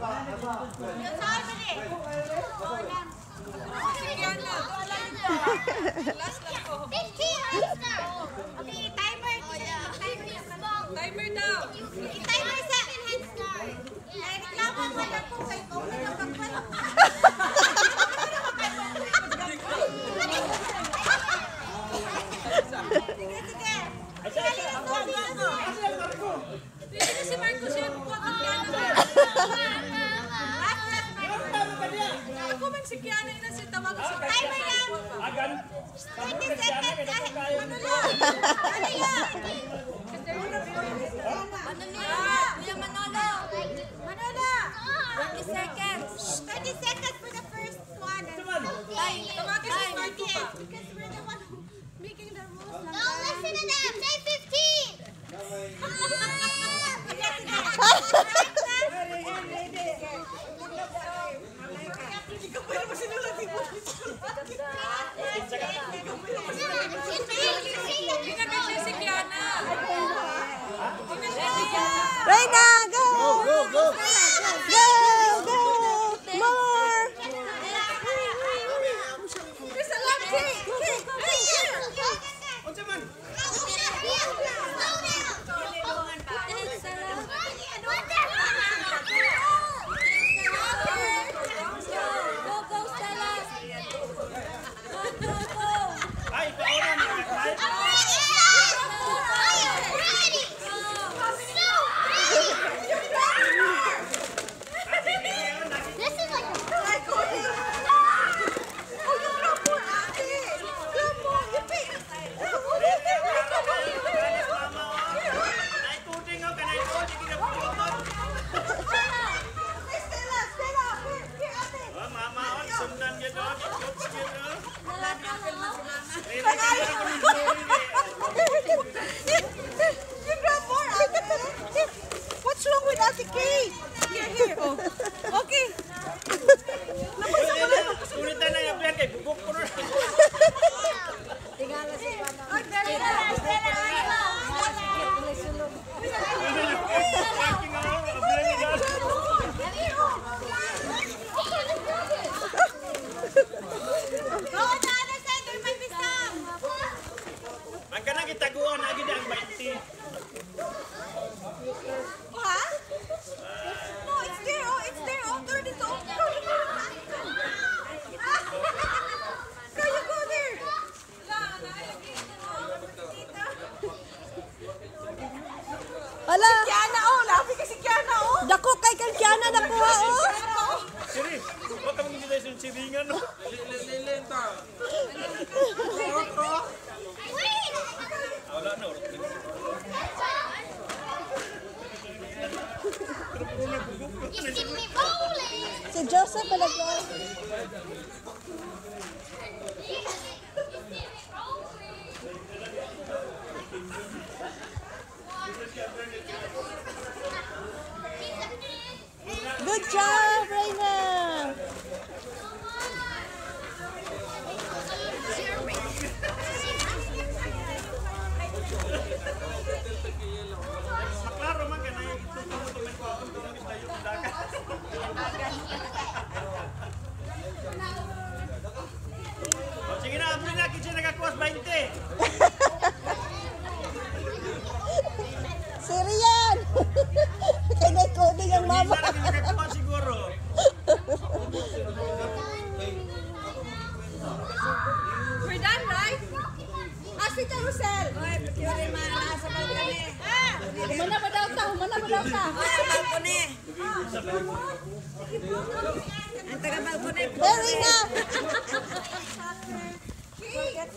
Timer daw. Timer sa Reklamo mo na po kay Kong na. Sige, sige. Sige. Pwede na si Marcos yung buwag ang piano. Last, last, Marcos. Ako man si Kiana ina si tawagan si Timer lang. 20 seconds. Ay, ano lang? Ano yan? Kuya Manolo. Manolo. 30 seconds. 30 seconds for the first one. Ay, tawagan si Marcos pa. Because we're the one making the rules. Don't listen to them. Say 15. What's wrong with Ate Kay? Here, here. Oh. Okay. Ulitan na yung plan kay bubok ko na. Tingala si Juana. Hala, Kiana, oh. Labi ka si Kiana, oh. dako kay kang Kiana nakuha, oh! Siri, wa ka mong gid sa siringan no. Wala na urot. Si Joseph talaga. Good Maklaro man kanay tutong tumen ko ang tuong tayo dagat. O, Sige na, amri na kitchen nagakuwas 20. Si Rian! Kay coding ang mama. Na siguro. Humana ba daw ta? Humana ba daw ta? Nasa balkone. Ang taga balkone. Very na!